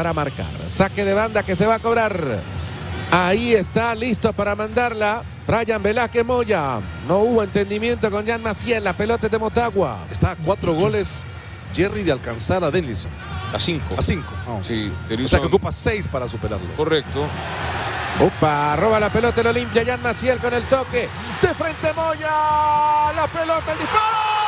para marcar. Saque de banda que se va a cobrar. Ahí está, listo para mandarla. Brian Velázquez Moya. No hubo entendimiento con Jan Maciel. La pelota es de Motagua. Está a cuatro goles Jerry de alcanzar a Denison. A cinco. A cinco. Ah, Sí, O Denilson. sea que ocupa seis para superarlo. Correcto. Opa, roba la pelota el Olimpia. Jan Maciel con el toque. De frente Moya. La pelota, el disparo.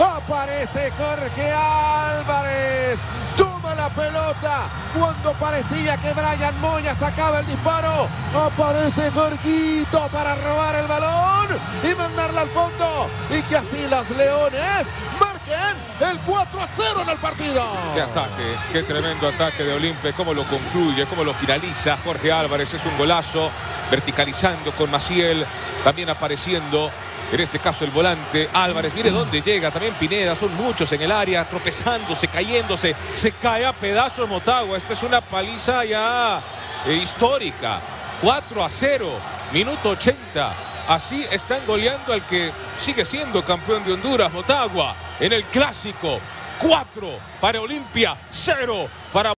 Aparece Jorge Álvarez. Toma la pelota cuando parecía que Brian Moya sacaba el disparo. Aparece Jorgito para robar el balón y mandarla al fondo. Y que así los Leones marquen el 4 a 0 en el partido. Qué ataque, qué tremendo ataque de Olimpia, cómo lo concluye, cómo lo finaliza. Jorge Álvarez es un golazo, verticalizando con Maciel, también apareciendo, en este caso el volante Álvarez. Mire dónde llega, también Pineda, son muchos en el área, tropezándose, cayéndose, se cae a pedazos Motagua. Esta es una paliza ya eh, histórica. 4 a 0, minuto 80. Así están goleando al que sigue siendo campeón de Honduras, Motagua, en el clásico. 4 para Olimpia, 0 para